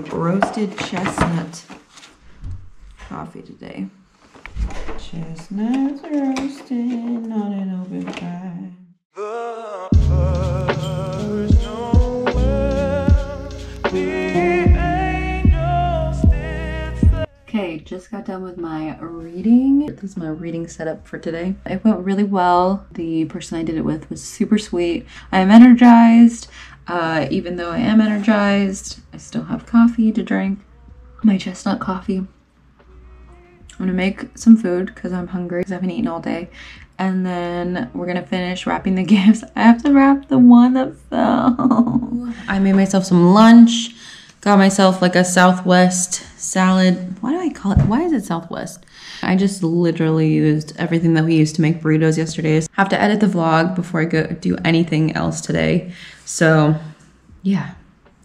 roasted chestnut coffee today. Chestnuts roasting on an open fire. Okay, just got done with my reading. This is my reading setup for today. It went really well. The person I did it with was super sweet. I am energized. Uh, even though I am energized, I still have coffee to drink. My chestnut coffee. I'm gonna make some food because I'm hungry because I haven't eaten all day. And then we're gonna finish wrapping the gifts. I have to wrap the one that fell. I made myself some lunch. Got myself like a Southwest salad. Why do I call it? Why is it Southwest? I just literally used everything that we used to make burritos yesterday. I Have to edit the vlog before I go do anything else today. So yeah,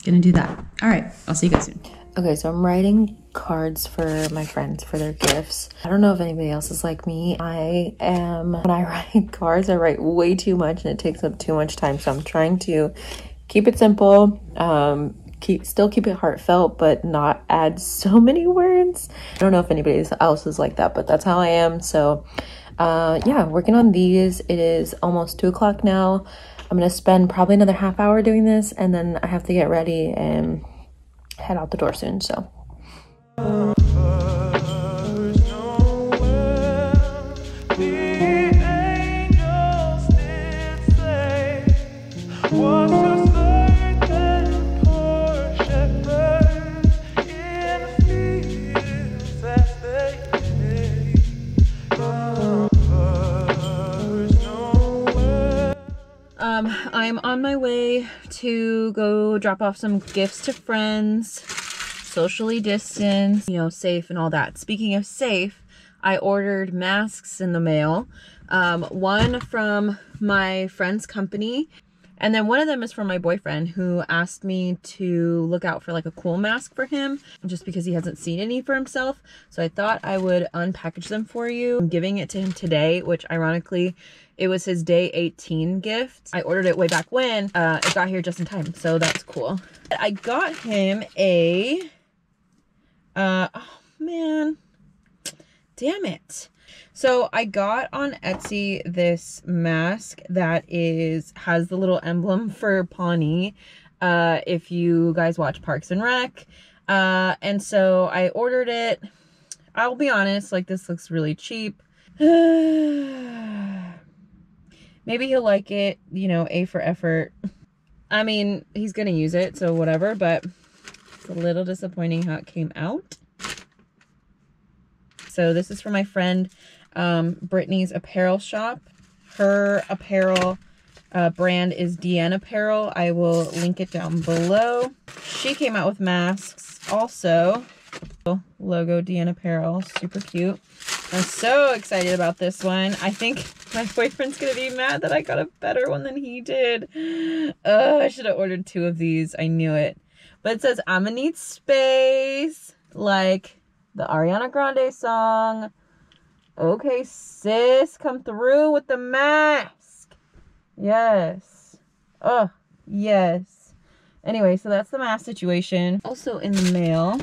gonna do that. All right, I'll see you guys soon. Okay, so I'm writing cards for my friends for their gifts. I don't know if anybody else is like me. I am, when I write cards, I write way too much and it takes up too much time. So I'm trying to keep it simple, um, keep still keep it heartfelt but not add so many words. I don't know if anybody else is like that but that's how i am. So uh yeah working on these. It is almost two o'clock now. I'm gonna spend probably another half hour doing this and then i have to get ready and head out the door soon so Um, I'm on my way to go drop off some gifts to friends, socially distanced, you know, safe and all that. Speaking of safe, I ordered masks in the mail. Um, one from my friend's company, and then one of them is from my boyfriend who asked me to look out for like a cool mask for him just because he hasn't seen any for himself. So I thought I would unpackage them for you. I'm giving it to him today, which ironically it was his day 18 gift. I ordered it way back when. Uh, it got here just in time, so that's cool. I got him a, uh, oh man, damn it. So I got on Etsy this mask that is, has the little emblem for Pawnee. Uh, if you guys watch Parks and Rec. Uh, and so I ordered it. I'll be honest, like this looks really cheap. maybe he'll like it, you know, A for effort. I mean, he's to use it, so whatever, but it's a little disappointing how it came out. So this is for my friend um, Brittany's apparel shop. Her apparel uh, brand is DN Apparel. I will link it down below. She came out with masks also. Logo DN Apparel, super cute. I'm so excited about this one. I think my boyfriend's gonna be mad that I got a better one than he did. Uh, I should have ordered two of these. I knew it. But it says, I'm gonna need space. Like the Ariana Grande song. Okay, sis, come through with the mask. Yes. Oh, yes. Anyway, so that's the mask situation. Also in the mail,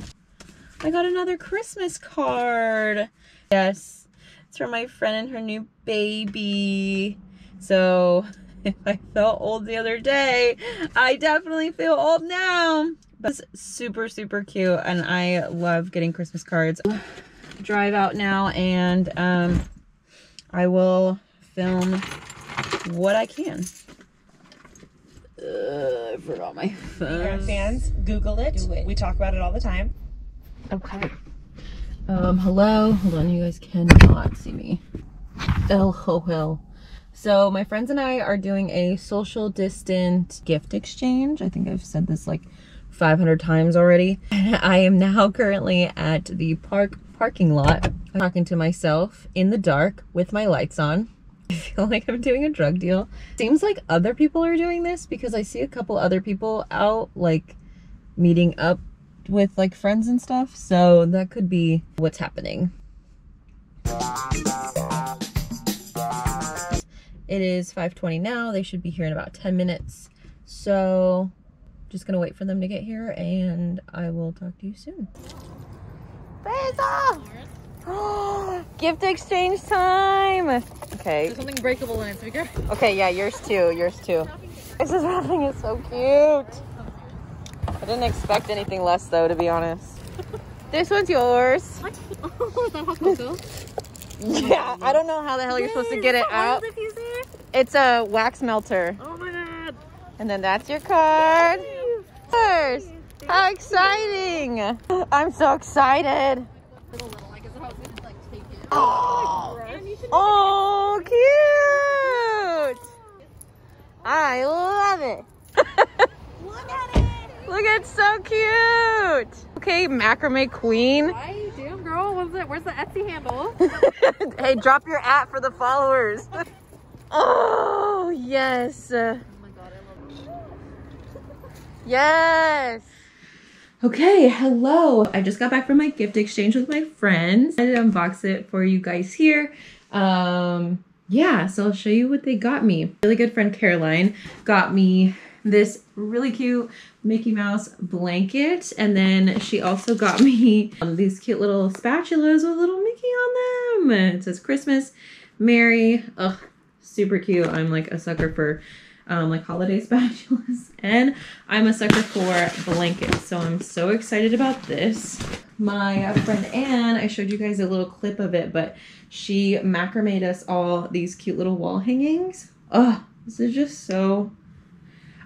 I got another Christmas card. Yes, it's from my friend and her new baby. So if I felt old the other day, I definitely feel old now. But it's super, super cute and I love getting Christmas cards. Drive out now and um, I will film what I can. Uh, I forgot my phone. fans, Google it. it. We talk about it all the time. Okay. Um, hello. Hold on, you guys cannot see me. LOL. So my friends and I are doing a social distant gift exchange. I think I've said this like 500 times already. I am now currently at the park parking lot. I'm talking to myself in the dark with my lights on. I feel like I'm doing a drug deal. Seems like other people are doing this because I see a couple other people out like meeting up with like friends and stuff. So that could be what's happening. It is 5.20 now. They should be here in about 10 minutes. So just gonna wait for them to get here and I will talk to you soon. Basil! Gift exchange time! Okay. There's something breakable in it, so be careful. Okay, yeah, yours too, yours too. This is wrapping is so cute. I didn't expect anything less though, to be honest. This one's yours. What? Oh, that hot cocoa? Yeah, I don't know how the hell you're supposed to get it out. What is the diffuser? It's a wax melter. Oh my god. And then that's your card. How exciting! I'm so excited. It's a little, like, is it how it's gonna, like, take it? Oh, oh cute! I love it. look at it. Look, it's so cute. Okay, macrame queen. Why? Damn, girl. What's it? Where's the Etsy handle? hey, drop your at for the followers. oh, yes. Oh my god, I love it. Yes. Okay, hello. I just got back from my gift exchange with my friends. I did unbox it for you guys here. Um, yeah, so I'll show you what they got me. Really good friend Caroline got me this really cute Mickey Mouse blanket, and then she also got me um, these cute little spatulas with little Mickey on them. It says Christmas, Merry. Ugh, super cute. I'm like a sucker for um, like holiday spatulas, and I'm a sucker for blankets. So I'm so excited about this. My friend Anne, I showed you guys a little clip of it, but she macrameed us all these cute little wall hangings. Oh, this is just so.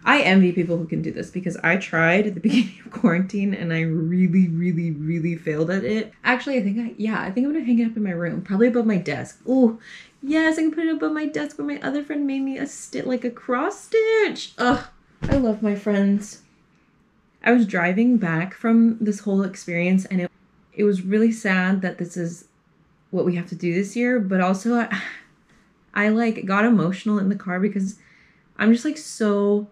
I envy people who can do this because I tried at the beginning of quarantine and I really, really, really failed at it. Actually, I think I, yeah, I think I'm gonna hang it up in my room, probably above my desk. Oh, yes, I can put it above my desk where my other friend made me a stitch, like a cross stitch. Ugh, I love my friends. I was driving back from this whole experience and it, it was really sad that this is what we have to do this year, but also I, I like got emotional in the car because I'm just like so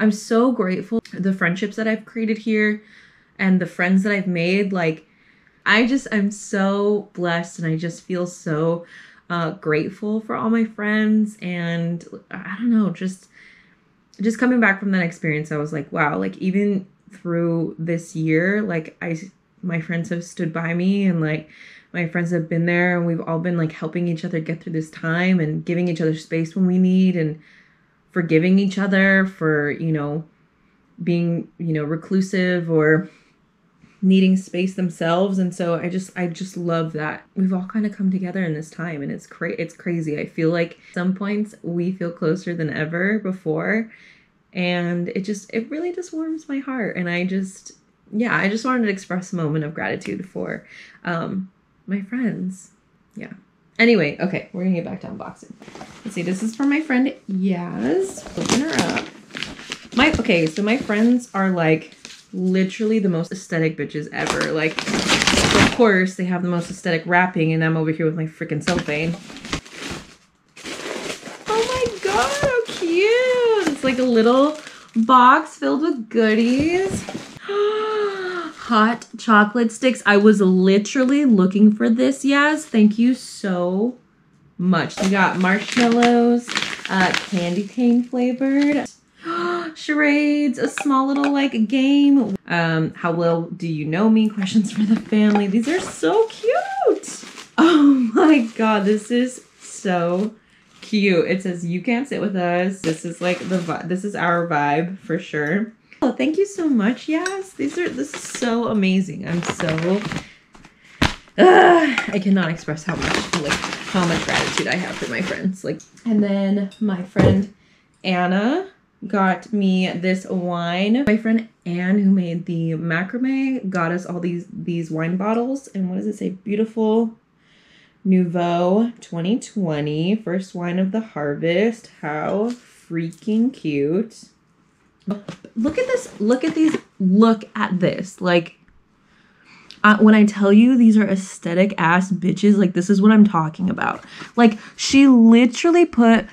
I'm so grateful the friendships that I've created here and the friends that I've made. Like, I just, I'm so blessed and I just feel so uh, grateful for all my friends. And I don't know, just, just coming back from that experience, I was like, wow, like, even through this year, like, I, my friends have stood by me and like, my friends have been there and we've all been like helping each other get through this time and giving each other space when we need and forgiving each other for, you know, being, you know, reclusive or needing space themselves and so I just I just love that we've all kind of come together in this time and it's cra- it's crazy. I feel like some points we feel closer than ever before and it just it really just warms my heart and I just yeah, I just wanted to express a moment of gratitude for um my friends. Yeah. Anyway, okay, we're gonna get back to unboxing. Let's see, this is from my friend Yaz. Open her up. My okay, so my friends are like literally the most aesthetic bitches ever. Like, of course, they have the most aesthetic wrapping, and I'm over here with my freaking cellophane. Oh my god, how cute! It's like a little box filled with goodies. Hot chocolate sticks. I was literally looking for this, Yaz. Thank you so much. We got marshmallows, uh, candy cane flavored, charades, a small little like game. Um, how well do you know me? Questions for the family. These are so cute. Oh my god, this is so cute. It says you can't sit with us. This is like the this is our vibe for sure. Oh, thank you so much. Yes, these are this is so amazing. I'm so Ugh, I cannot express how much like how much gratitude I have for my friends. Like and then my friend Anna got me this wine. My friend Anne who made the macrame got us all these these wine bottles and what does it say? Beaujolais Nouveau 2020 first wine of the harvest. How freaking cute. Look at this. Look at these. Look at this. Like uh, when I tell you these are aesthetic ass bitches, like this is what I'm talking about. Like she literally put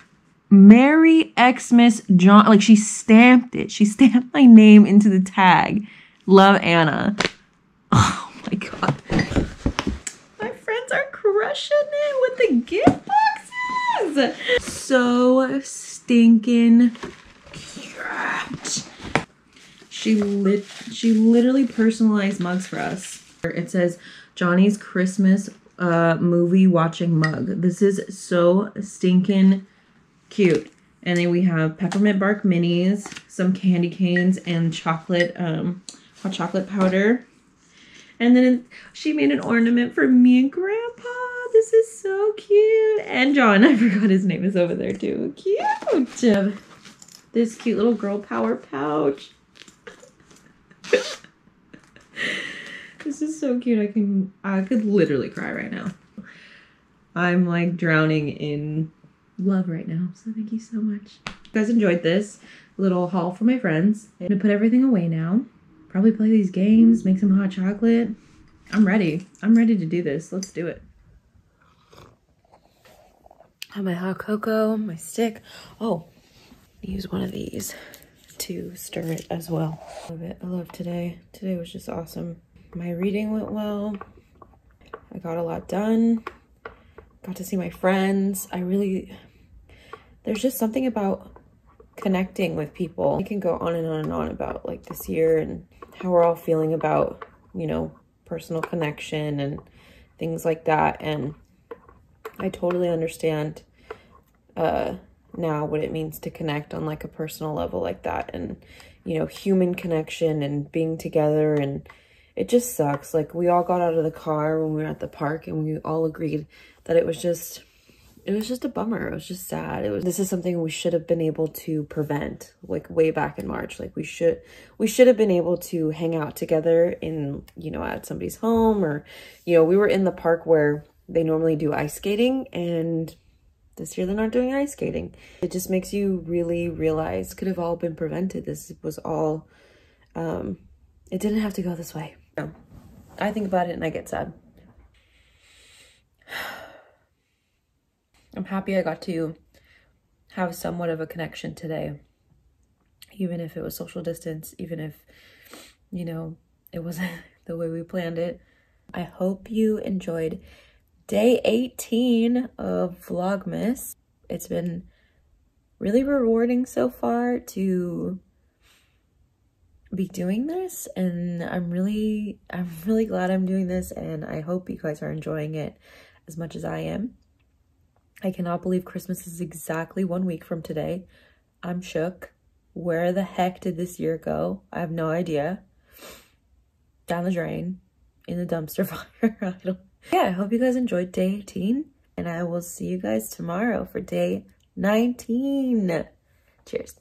Merry Xmas John, like she stamped it. She stamped my name into the tag. Love Anna. Oh my god. My friends are crushing it with the gift boxes. So stinking cute. She lit she literally personalized mugs for us. It says Jahnee's Christmas uh movie watching mug. This is so stinking cute. And then we have peppermint bark minis, some candy canes, and chocolate um hot chocolate powder. And then she made an ornament for me and Grandpa. This is so cute. And John, I forgot his name is over there too. Cute. This cute little girl power pouch. this is so cute. I can I could literally cry right now. I'm like drowning in love right now. So thank you so much. You guys enjoyed this little haul for my friends. I'm gonna put everything away now. Probably play these games, make some hot chocolate. I'm ready. I'm ready to do this. Let's do it. Have my hot cocoa, my stick. Oh, use one of these to stir it as well. Love it. I love today. Today was just awesome. My reading went well. I got a lot done. Got to see my friends. I really, there's just something about connecting with people. I can go on and on and on about like this year and how we're all feeling about, you know, personal connection and things like that. And I totally understand uh, now what it means to connect on like a personal level like that and, you know, human connection and being together and it just sucks. Like we all got out of the car when we were at the park and we all agreed that it was just it was just a bummer. It was just sad. It was this is something we should have been able to prevent like way back in March. Like we should we should have been able to hang out together in, you know, at somebody's home or you know, we were in the park where they normally do ice skating and this year they're not doing ice skating. It just makes you really realize could have all been prevented. This was all um it didn't have to go this way. No. I think about it and I get sad. I'm happy I got to have somewhat of a connection today. Even if it was social distance, even if, you know, it wasn't the way we planned it. I hope you enjoyed day 18 of Vlogmas. It's been really rewarding so far to be doing this and I'm really I'm really glad I'm doing this and I hope you guys are enjoying it as much as I am. I cannot believe Christmas is exactly one week from today. I'm shook. Where the heck did this year go? I have no idea. Down the drain, in the dumpster fire. I. Yeah, I hope you guys enjoyed day 18. And I will see you guys tomorrow for day 19. Cheers.